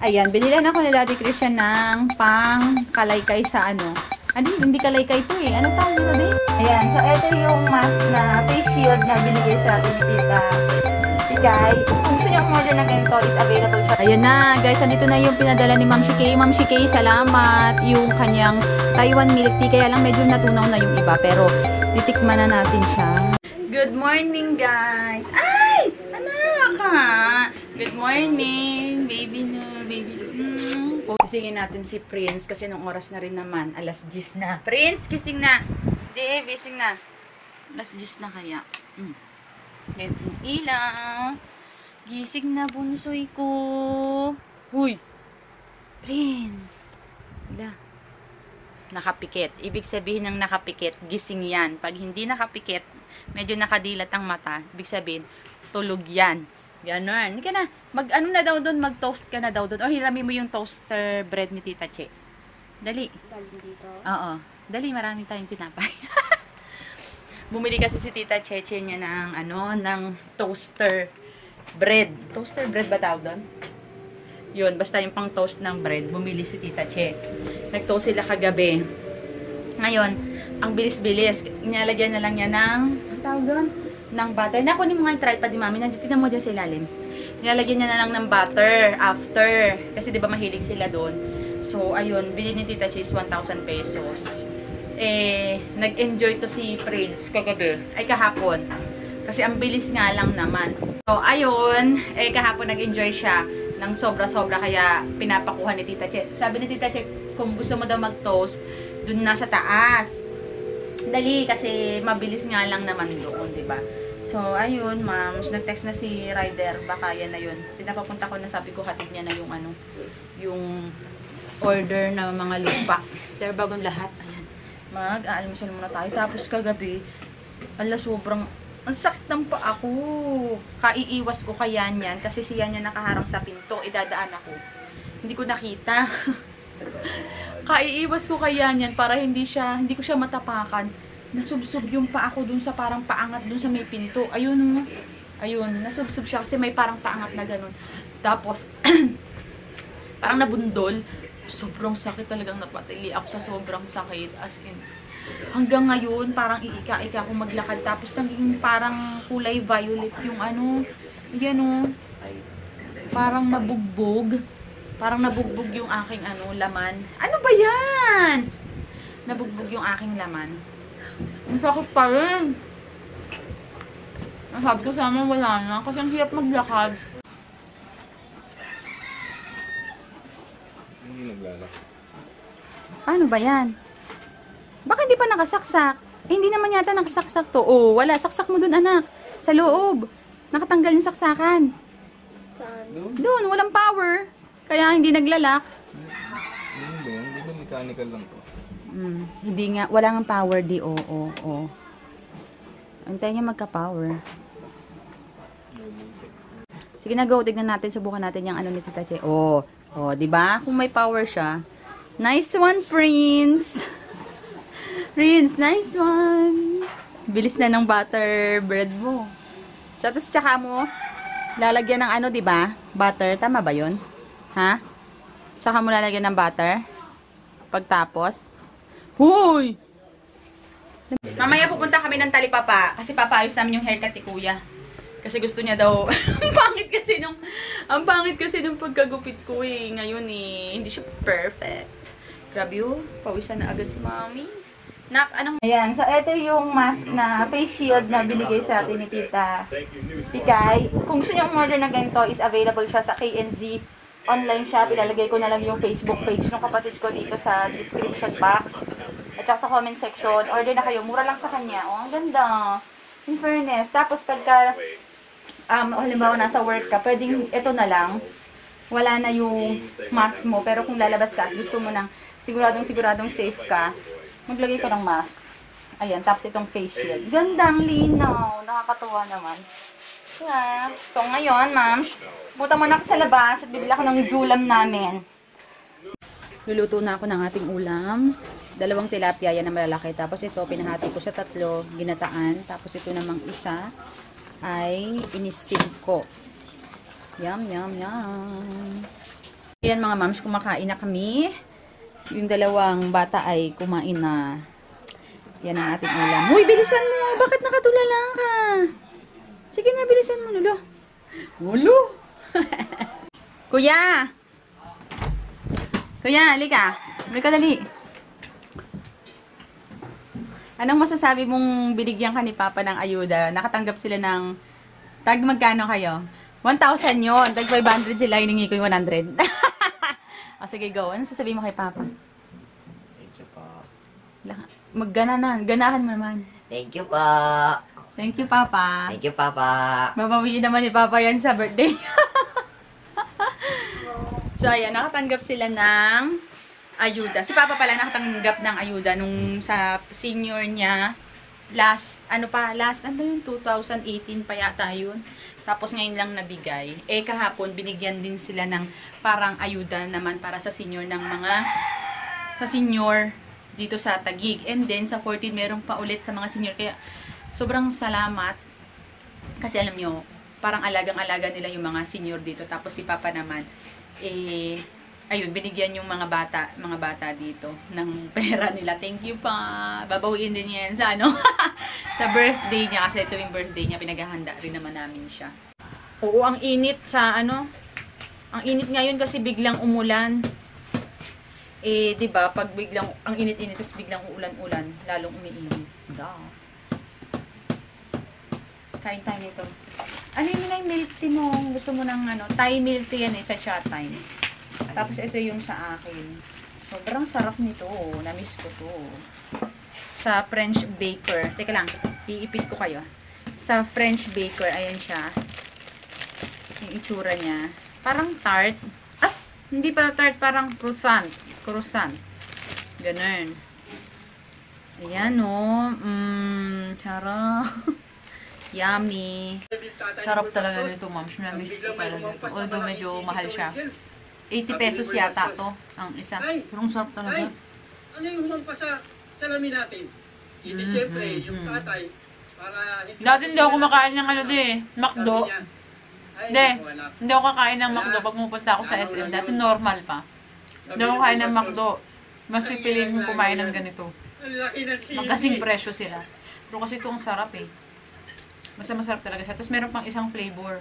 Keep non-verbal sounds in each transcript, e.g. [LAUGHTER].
Ayan, binilan ako ni Daddy Christian ng pang kalaykay sa ano. Ano, hindi kalaykay to eh. Anong tawag nito din? Ayan, so ito yung mask na face shield na binigay sa atin ni Tita. Tikay. Kung gusto niyo umorder na ganito, is available siya. Ayan na, guys. Nandito na yung pinadala ni Ma'am Shikay. Ma'am Shikay, salamat. Yung kanyang Taiwan milk tea. Kaya lang medyo natunaw na yung iba. Pero titikman na natin siya. Good morning, guys. Ay! Anak ka! Good morning, baby no, baby. Mm. Kisingin natin si Prince kasi nung oras na rin naman, alas 10 na. Prince, kising na. Di, bising na. Alas 10 na kaya. Mm. Ganito yung ilaw. Gising na, bunsoy ko. Huy! Prince! Wala. Nakapikit. Ibig sabihin ng nakapikit, gising yan. Pag hindi nakapikit, medyo nakadilat ang mata, ibig sabihin, tulog yan. Ganon. Hindi ka na. Mag, ano na daw doon, mag-toast ka na daw doon. O, hirami mo yung toaster bread ni Tita Che. Dali. dito. Oo. Dali, marami tayong tinapay. [LAUGHS] Bumili kasi si Tita Cheche niya ng, ano, ng toaster bread. Toaster bread ba tawag doon? Yun, basta yung pang toast ng bread, bumili si Tita Che. Nag-toast sila kagabi. Ngayon, ang bilis-bilis, nilalagyan na lang niya ng, ang tawag doon? Ng butter. Nakunin mo nga yung tripod ni Mami, nandito na mo dyan sa ilalim. Nilalagyan niya na lang ng butter after. Kasi di ba mahilig sila doon. So, ayun, bilhin ni Tita Che is 1,000 pesos. Eh, nag-enjoy to si Prince kagabi. Ay, kahapon. Kasi ang bilis nga lang naman. So, ayun, eh, kahapon nag-enjoy siya ng sobra-sobra kaya pinapakuha ni Tita Che. Sabi ni Tita Che, kung gusto mo daw mag-toast, dun na sa taas. Dali, kasi mabilis nga lang naman doon, di ba? So, ayun, ma'am. Nag-text na si Ryder. Baka yan na yun. Pinapapunta ko na sabi ko, hatid niya na yung ano, yung order na mga lupa. Pero bagong lahat, ayan. Mag-aalmusal muna tayo. Tapos kagabi, ala, sobrang, ang sakit ng pa ako. Kaiiwas ko kaya niyan kasi siya niya nakaharang sa pinto. Idadaan ako. Hindi ko nakita. [LAUGHS] [LAUGHS] Kaiiwas ko kaya niyan para hindi siya, hindi ko siya matapakan. Nasubsob yung pa ako dun sa parang paangat dun sa may pinto. Ayun. Ayun, nasubsob siya kasi may parang paangat na ganun. Tapos, [CLEARS THROAT] parang nabundol. Sobrang sakit talagang napatili ako sa sobrang sakit. As in, hanggang ngayon, parang iika-ika ako maglakad. Tapos, naging parang kulay violet yung ano, yan oh. Parang nabugbog. Parang nabugbog yung aking ano, laman. Ano ba yan? Nabugbog yung aking laman. Ang sakit pa rin. Nasabi ko sana wala na kasi ang hirap maglakad. Hindi naglalak. Paano ba yan? Baka hindi pa nakasaksak? Eh, hindi naman yata nakasaksak to. Oh, wala. Saksak mo dun, anak. Sa loob. Nakatanggal yung saksakan. Saan? Doon? Doon, walang power. Kaya hindi naglalak. Doon doon. Di ba mechanical lang to? Hmm, hindi nga. Wala nga power di. Oo, oo, oo. Antayin niya magka-power. Sige na, go. Tignan natin. Subukan natin yung ano ni Tita Che. Oh, oh, di ba? Kung may power siya. Nice one, Prince. [LAUGHS] Prince, nice one. Bilis na ng butter bread mo. Tapos tsaka mo, lalagyan ng ano, di ba? Butter. Tama ba yun? Ha? Tsaka mo lalagyan ng butter. Pagtapos. Hoy! Mamaya pupunta kami ng talipapa kasi papaayos namin yung haircut ni kuya. Kasi gusto niya daw, [LAUGHS] ang pangit kasi nung, ang pangit kasi nung pagkagupit ko eh. Ngayon eh, hindi siya perfect. Grabe yun, pawisan na agad si mami. Nak, anong... Ayan, so ito yung mask na face shield na binigay sa atin ni Tita Tikay. Kung gusto niyo order na ganito, is available siya sa KNZ online shop. Ilalagay ko na lang yung Facebook page ng kapatid ko dito sa description box. At saka sa comment section. Order na kayo. Mura lang sa kanya. Oh, ang ganda. In fairness. Tapos pagka, um, halimbawa nasa work ka, pwedeng ito na lang. Wala na yung mask mo. Pero kung lalabas ka at gusto mo ng siguradong siguradong safe ka, maglagay ka ng mask. Ayan, tapos itong face shield. Gandang linaw. Nakakatuwa naman. Yeah. So ngayon, ma'am, puta muna ako sa labas at bibili ako ng julam namin. Luluto na ako ng ating ulam. Dalawang tilapia yan na malalaki. Tapos ito, pinahati ko sa tatlo, ginataan. Tapos ito namang isa ay in-steam ko. Yum, yum, yum. Ayan mga mams, kumakain na kami. Yung dalawang bata ay kumain na. Yan ang ating ulam. Uy, bilisan mo! Bakit nakatulala ka? Sige na, bilisan mo, Lulo. Lulo! [LAUGHS] Kuya! Kuya, halika. Halika dali. Anong masasabi mong binigyan ka ni Papa ng ayuda? Nakatanggap sila ng... Tag magkano kayo? 1,000 yon Tag 500 sila, hiningi ko yung 100. [LAUGHS] o sige, go. Ano sasabihin mo kay Papa? Thank you po. Maggana na. Ganahan mo naman. Thank you po. Thank you, Papa. Thank you, Papa. Mabawiin naman ni Papa yan sa birthday. [LAUGHS] so, ayan, nakatanggap sila ng ayuda. Si Papa pala nakatanggap ng ayuda nung sa senior niya. Last, ano pa, last, ano yun, 2018 pa yata yun. Tapos ngayon lang nabigay. Eh, kahapon, binigyan din sila ng parang ayuda naman para sa senior ng mga, sa senior dito sa Tagig. And then, sa 14, meron pa ulit sa mga senior. Kaya, sobrang salamat kasi alam nyo, parang alagang-alaga nila yung mga senior dito. Tapos si Papa naman, eh, ayun, binigyan yung mga bata, mga bata dito ng [LAUGHS] pera nila. Thank you pa. Babawiin din yan sa ano, [LAUGHS] sa birthday niya. Kasi yung birthday niya, pinaghahanda rin naman namin siya. Oo, ang init sa ano, ang init ngayon kasi biglang umulan. Eh, 'di ba, pag biglang ang init-init tapos biglang uulan-ulan, lalong umiinit. Da. Kain tayo nito. Ano yun yung milk tea mo? Gusto mo ng ano? Thai milk tea yan eh, sa chat time. Tapos ito yung sa akin. Sobrang sarap nito. Namiss ko to. Sa French Baker. Teka lang, iipit ko kayo. Sa French Baker, ayan siya. Yung itsura niya. Parang tart. Ah, hindi pala tart, parang croissant. Croissant. Ganun. Ayan, oh. Mmm, sarap. [LAUGHS] Yummy. Sarap talaga nito, ma'am. Namiss ko talaga ito. Although medyo mahal siya. 80 pesos yata to ang isa. Pero ang sarap talaga. Ano yung humampa sa salamin natin? Hindi Mhm, siyempre, yung mhm. tatay, para. Dati hindi ako kumakain ng ano di, McDo. Sabi niya, Ay, Hindi. Hindi ako kakain ng McDo pag pupunta ako sa SM. Dati normal pa. Hindi ako niya, kain ng "Bastos, McDo. Mas pipiliin kong kumain ng ganito. Magkasing presyo sila. Pero kasi ito ang sarap eh. Basta masarap talaga siya. Tapos meron pang isang flavor.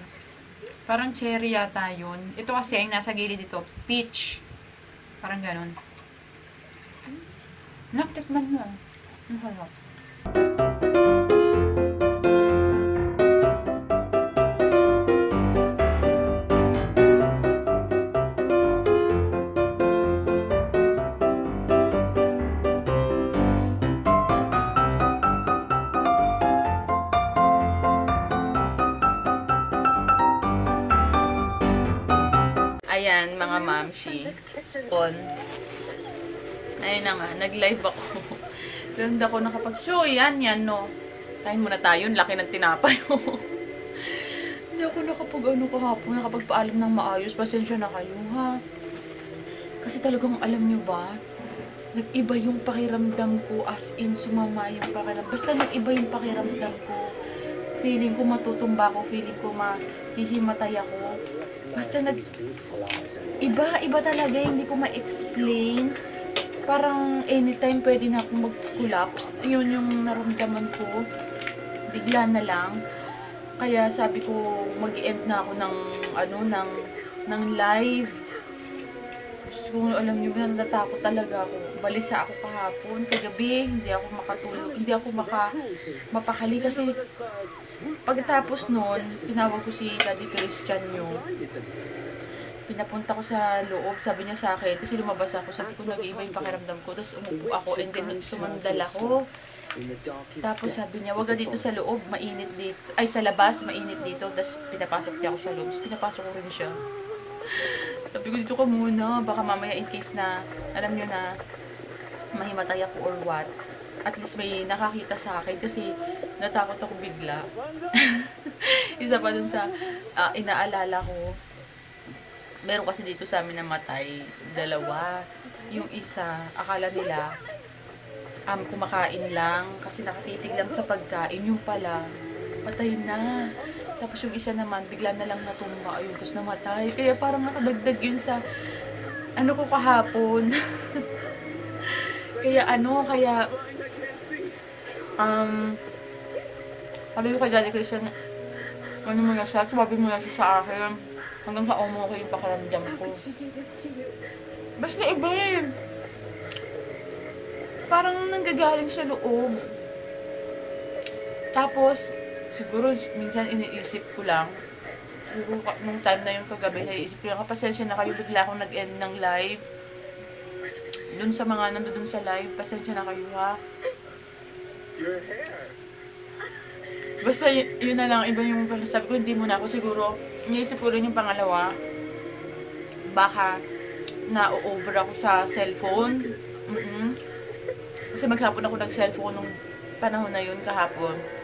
Parang cherry yata yun. Ito kasi ang nasa gilid dito. Peach. Parang ganun. Naktikman mo. Ang harap. Mga mamshi. On. Ayun na nga, nag-live ako. [LAUGHS] Ganda ko nakapag-show. Yan, yan, no. Kain muna tayo. Laki ng tinapay mo. [LAUGHS] Hindi ako nakapag, ano, kahapon, nakapagpaalam ng maayos. Pasensya na kayo, ha? Kasi talagang alam nyo ba, nag-iba yung pakiramdam ko as in sumama yung pakiramdam. Basta nag-iba yung pakiramdam ko. Feeling ko matutumba ako, feeling ko mahihimatay ako. Basta nag... Iba, iba talaga, hindi ko ma-explain. Parang anytime pwede na akong mag-collapse. Yun yung naramdaman ko. Bigla na lang. Kaya sabi ko, mag-end na ako ng, ano, ng, ng live. Gusto ko, alam niyo ba, natakot talaga ako. Balisa ako kahapon, kagabi, hindi ako makatulog, hindi ako maka, mapakali kasi pagkatapos nun, tinawag ko si Daddy Christian yung pinapunta ko sa loob, sabi niya sa akin, kasi lumabas ako, sabi ko, nag-iiba yung pakiramdam ko, tapos umupo ako, and then sumandal ako. Tapos sabi niya, wag dito sa loob, mainit dito. Ay, sa labas, mainit dito. Tapos pinapasok niya ako sa loob. Pinapasok ko rin siya. Sabi ko, dito ka muna. Baka mamaya in case na, alam niyo na, mahimatay ako or what. At least may nakakita sa akin kasi natakot ako bigla. [LAUGHS] Isa pa dun sa ah, inaalala ko, meron kasi dito sa amin namatay, dalawa. Yung isa, akala nila, um, kumakain lang, kasi nakatitig lang sa pagkain, yung pala, patay na. Tapos yung isa naman, bigla na lang natumba, ayun, tapos namatay. Kaya parang nakadagdag yun sa, ano ko kahapon. [LAUGHS] kaya ano, kaya um sabi ko kay Daddy Christian, ano mo na siya, sabi mo na siya sa akin, hanggang sa umo ko yung pakaramdam ko. Basta iba eh. Parang nanggagaling sa loob. Tapos, siguro minsan iniisip ko lang, siguro nung time na yung kagabi, naiisip ko lang, pasensya na kayo, bigla akong nag-end ng live. Dun sa mga nandun sa live, pasensya na kayo ha. Basta yun na lang, iba yung sabi ko, hindi muna ako siguro, iniisip ko rin yung pangalawa, baka na-over ako sa cellphone. mm Kasi maghapon ako nag-cellphone nung panahon na yun kahapon.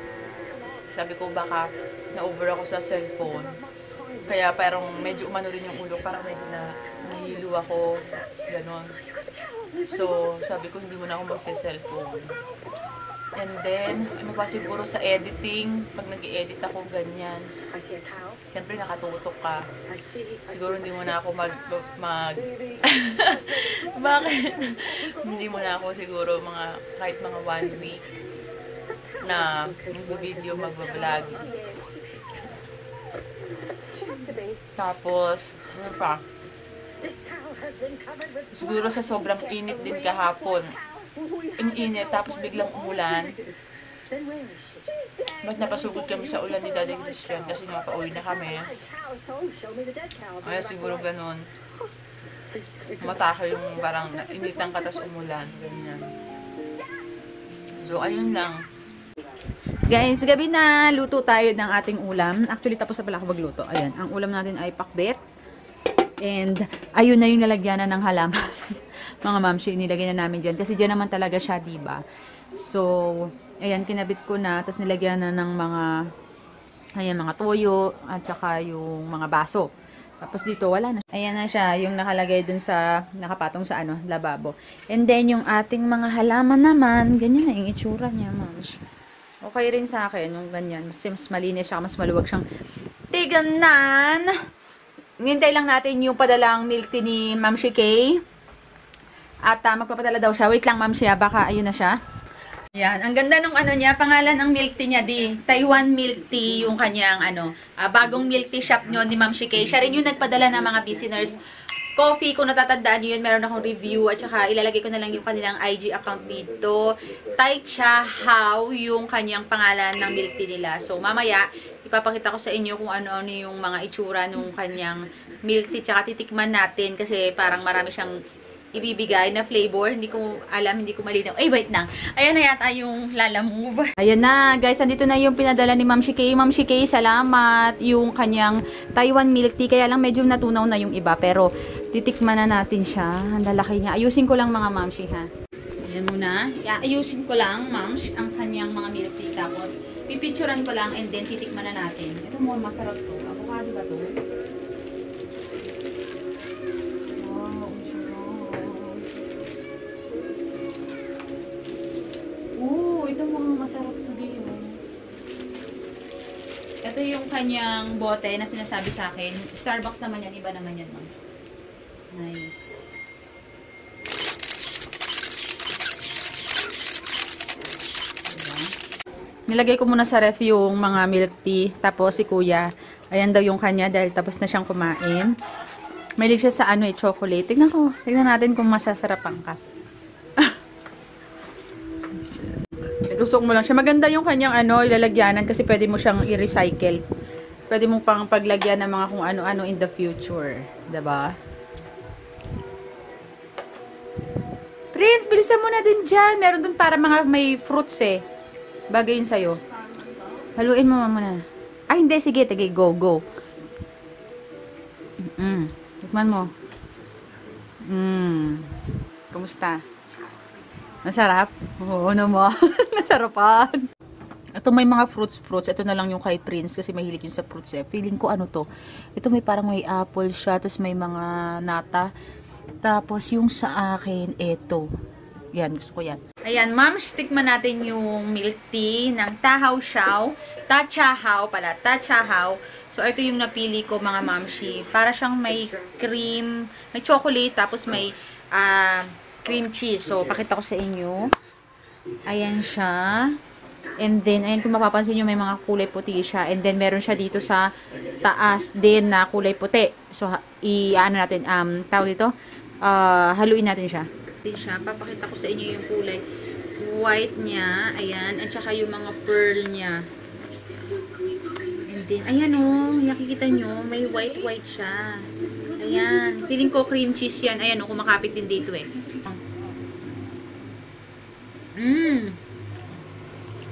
Sabi ko baka na-over ako sa cellphone. Kaya parang medyo umano rin yung ulo, parang medyo na nahilo ako, ganon. So, sabi ko hindi mo na ako magse-cellphone. And then, ano pa siguro sa editing, pag nag edit ako ganyan, siyempre nakatutok ka. Siguro hindi mo na ako mag... mag [LAUGHS] Bakit? hindi mo na ako siguro mga, kahit mga one week na mag-video, mag-vlog. Tapos, ano pa? Siguro sa sobrang init din kahapon. Init, tapos biglang umulan. Ba't napasugod kami sa ulan ni Daddy Christian kasi nga pauwi na kami. Kaya siguro ganun. Matake yung parang initan ka tas umulan. Ganyan. So, ayun lang. Guys, gabi na. Luto tayo ng ating ulam. Actually, tapos na pala ako magluto. Ayan, ang ulam natin ay pakbet. And, ayun na yung nalagyanan ng halaman. [LAUGHS] Mga mamshi, nilagay na namin dyan. Kasi dyan naman talaga siya, diba? So, ayan, kinabit ko na. Tapos nilagyan na ng mga, ayan, mga toyo. At saka yung mga baso. Tapos dito, wala na. Ayan na siya, yung nakalagay dun sa, nakapatong sa ano, lababo. And then, yung ating mga halaman naman, ganyan na yung itsura niya, mams. Okay rin sa akin, yung ganyan. Mas, mas malinis siya, mas maluwag siyang tiganan. Ngintay lang natin yung padalang milk tea ni Ma'am Shikay. At uh, magpapadala daw siya. Wait lang, Ma'am Shia. Baka ayun na siya. Yan. Ang ganda nung ano niya, pangalan ng milk tea niya, di Taiwan milk tea, yung kanyang ano, ah, bagong milk tea shop nyo ni Ma'am Shikay. Siya rin yung nagpadala ng mga listeners coffee, kung natatandaan nyo yun, meron akong review at saka ilalagay ko na lang yung kanilang IG account dito. Tai Cha How, yung kanyang pangalan ng milk tea nila. So, mamaya, ipapakita ko sa inyo kung ano-ano yung mga itsura ng kanyang milk tea. Tsaka titikman natin kasi parang marami siyang ibibigay na flavor. Hindi ko alam, hindi ko malinaw. Ay, wait lang. Ayan na yata yung Lala Move. [LAUGHS] Ayan na, guys. Andito na yung pinadala ni Ma'am Shikay. Ma'am Shikay, salamat. Yung kanyang Taiwan milk tea. Kaya lang medyo natunaw na yung iba. Pero, titikman na natin siya. Ang lalaki niya. Ayusin ko lang mga Ma'am Shi, ha? Ayan muna. Ayusin ko lang, Ma'am, ang kanyang mga milk tea. Tapos, pipicturan ko lang and then titikman na natin. Ito mo, masarap to. Avocado ba to? Kanyang bote na sinasabi sa akin. Starbucks naman yan, iba naman yan, ma'am. Nice. Diba? Nilagay ko muna sa ref yung mga milk tea. Tapos si kuya, ayan daw yung kanya dahil tapos na siyang kumain. Mahilig siya sa ano eh, chocolate. Tignan ko. Tignan natin kung masasarapan ka. [LAUGHS] Itusok mo lang siya. Maganda yung kanyang ano, ilalagyanan kasi pwede mo siyang i-recycle. Pwede mo pang paglagyan ng mga kung ano-ano in the future. ba? Prince, bilisan mo na din dyan. Meron dun para mga may fruits eh. Bagay yun sa'yo. Haluin mo muna. Ay, hindi. Sige, sige. Go, go. Mm. Tikman mo. Mm. Kumusta? Masarap? Oo naman. [LAUGHS] Nasarapan. Ito may mga fruits fruits. Ito na lang yung kay Prince kasi mahilig yun sa fruits eh. Feeling ko ano to. Ito may parang may apple siya. Tapos may mga nata. Tapos yung sa akin, ito. Yan, gusto ko yan. Ayan, ma'am, tikman natin yung milk tea ng Tahaw Xiao. Tachahaw pala, Tachahaw. So, ito yung napili ko, mga mamshi. Para siyang may cream, may chocolate, tapos may ah, cream cheese. So, pakita ko sa inyo. Ayan siya. And then, ayan kung mapapansin nyo, may mga kulay puti siya. And then, meron siya dito sa taas din na kulay puti. So, i-ano natin, um, tawag dito, ah, haluin natin siya. Siya. Papakita ko sa inyo yung kulay white niya. Ayan. At saka yung mga pearl niya. And then, ayan o, oh, nakikita nyo, may white-white siya. Ayan. Feeling ko cream cheese yan. Ayan o, kumakapit din dito eh. Mmm.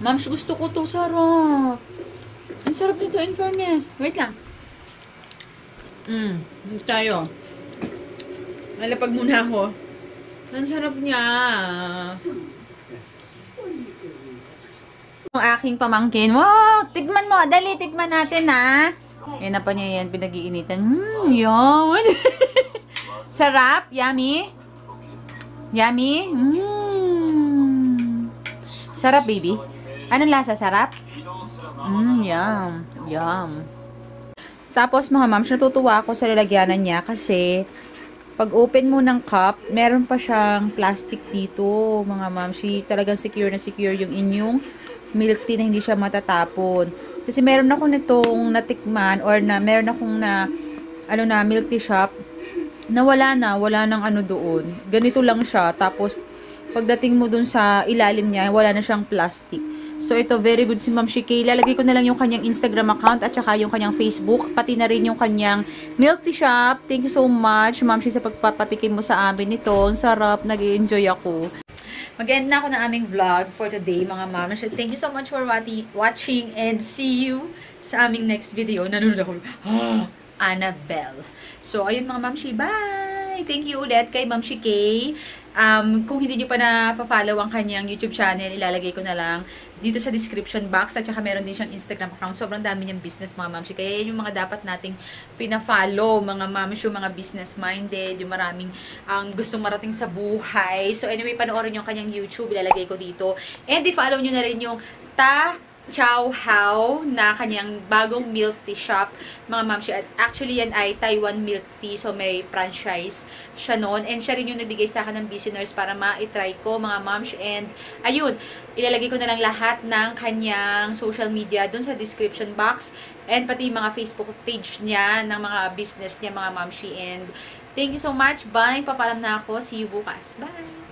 Mams, gusto ko to. Sarap. Ang sarap nito in fairness. Wait lang. Mmm. Tayo. Malapag muna ako. Ang sarap niya. Ang aking pamangkin. Wow! Tigman mo. Dali, tigman natin ha. Yan na pa niya yan. Pinag-iinitan. Hmm, yun. [LAUGHS] sarap. Yummy. Yummy. Mmm. Sarap, baby. Anong lasa? Sarap? Mmm, yum. Yum. Tapos, mga mams, natutuwa ako sa lalagyanan niya kasi pag open mo ng cup, meron pa siyang plastic dito, mga mamshi. Talagang secure na secure yung inyong milk tea na hindi siya matatapon. Kasi meron ako nitong natikman or na meron akong na ano na milk tea shop na wala na, wala nang ano doon. Ganito lang siya. Tapos pagdating mo dun sa ilalim niya, wala na siyang plastic. So, ito, very good si Ma'am Shikay. Lalagay ko na lang yung kanyang Instagram account at saka yung kanyang Facebook. Pati na rin yung kanyang milk tea shop. Thank you so much, Ma'am Shi, sa pagpapatikim mo sa amin nito. Ang sarap. nag enjoy ako. Mag-end na ako ng aming vlog for today, mga Ma'am. Thank you so much for watching and see you sa aming next video. Nanonood ako. [GASPS] Annabelle. So, ayun mga Ma'am. Bye! Thank you ulit kay Ma'am Shi Kay. Um, kung hindi nyo pa na-follow ang kanyang YouTube channel, ilalagay ko na lang dito sa description box. At saka meron din siyang Instagram account. Sobrang dami niyang business, mga mamshi. Kaya yun yung mga dapat nating pina-follow, mga mamshi, yung mga business-minded, yung maraming ang gustong marating sa buhay. So anyway, panoorin yung kanyang YouTube. Ilalagay ko dito. And i-follow nyo na rin yung Ta Chow How na kanyang bagong milk tea shop, mga. At actually, yan ay Taiwan milk tea. So, may franchise siya noon. And siya rin yung nagbigay sa akin ng business para ma-try ko, mga mamshi. And, ayun, ilalagay ko na lang lahat ng kanyang social media dun sa description box. And pati mga Facebook page niya, ng mga business niya, mga mamshi. And, thank you so much. Bye! Papalam na ako. See you bukas. Bye!